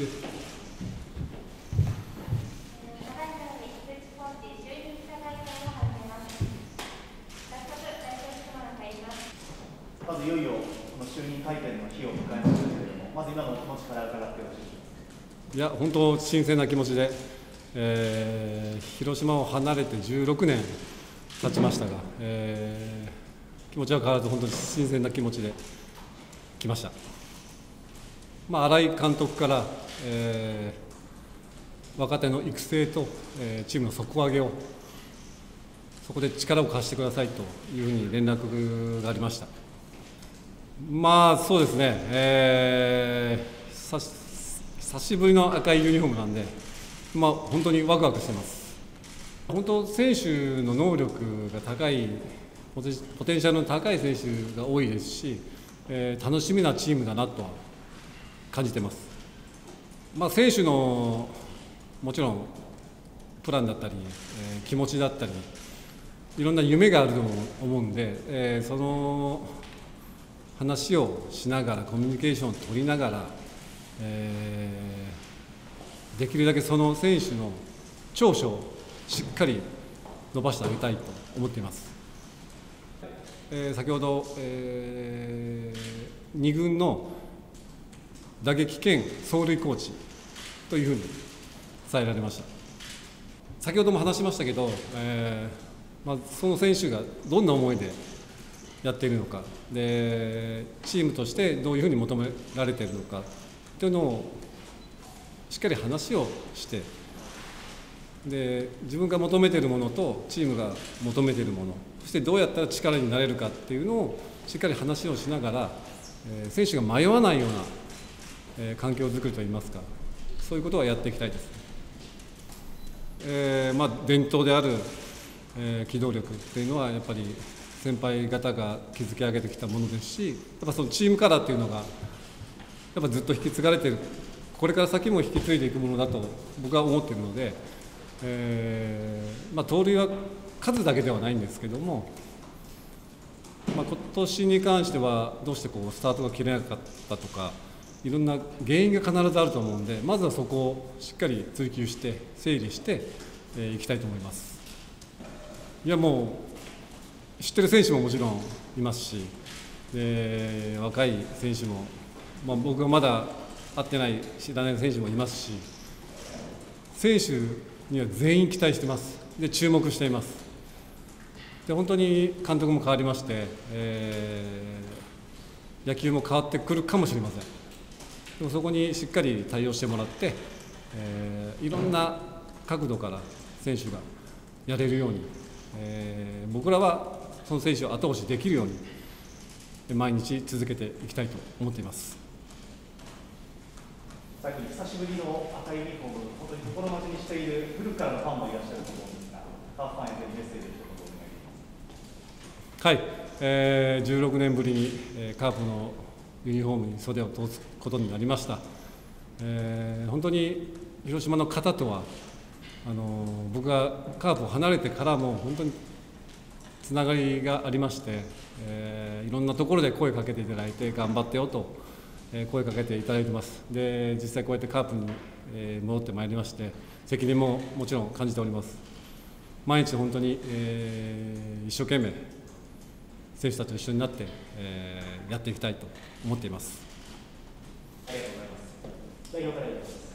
まずいよいよこの就任会見の日を迎えますけれども、まず今のお気持ちから伺ってよろしいでしょうか。いや本当新鮮な気持ちで、えー広島を離れて16年経ちましたが、えー気持ちは変わらず本当に新鮮な気持ちで来ました。まあ、新井監督から、えー若手の育成と、えーチームの底上げをそこで力を貸してくださいというふうに連絡がありました。まあそうですね、えーさし久しぶりの赤いユニフォームなんで、まあ、本当にワクワクしてます。本当、選手の能力が高い、ポテポテンシャルの高い選手が多いですし、えー楽しみなチームだなとは感じてます。まあ、選手のもちろんプランだったり、えー気持ちだったり、いろんな夢があると思うんで、えーその話をしながら、コミュニケーションを取りながら、えーできるだけその選手の長所をしっかり伸ばしてあげたいと思っています。えー先ほど、え2軍の打撃兼走塁コーチというふうに伝えられました。先ほども話しましたけど、えーまあ、その選手がどんな思いでやっているのかでチームとしてどういうふうに求められているのかというのをしっかり話をしてで自分が求めているものとチームが求めているものそしてどうやったら力になれるかっていうのをしっかり話をしながら、えー選手が迷わないような、えー環境づくりといいますかそういうことはやっていきたいです。えーまあ、伝統である、えー機動力っていうのはやっぱり先輩方が築き上げてきたものですしやっぱそのチームカラーっていうのがやっぱずっと引き継がれてるこれから先も引き継いでいくものだと僕は思っているので、えーまあ、盗塁は数だけではないんですけども、まあ、今年に関してはどうしてこうスタートが切れなかったとかいろんな原因が必ずあると思うんでまずはそこをしっかり追求して整理してえーいきたいと思います。いやもう知ってる選手ももちろんいますしで若い選手も、まあ、僕がまだ会ってない知らない選手もいますし選手には全員期待してます。で注目しています。で本当に監督も変わりまして、えー野球も変わってくるかもしれません。でもそこにしっかり対応してもらって、えーいろんな角度から選手がやれるように、えー僕らはその選手を後押しできるように毎日続けていきたいと思っています。さっき久しぶりの赤いユニフォーム、本当に心待ちにしている古くからのファンもいらっしゃると思うんですが、カープファンへぜひメッセージをお願いします。はい、えー16年ぶりに、えーカープのユニフォームに袖を通すことになりました、えー本当に広島の方とはあの僕がカープを離れてからも本当につながりがありまして、えーいろんなところで声かけていただいて頑張ってよと、えー声かけていただいてます。で実際こうやってカープに、え戻ってまいりまして責任ももちろん感じております。毎日本当に、えー一生懸命選手たちと一緒になって、えーやっていきたいと思っています。ありがとうございます。代表からいきます。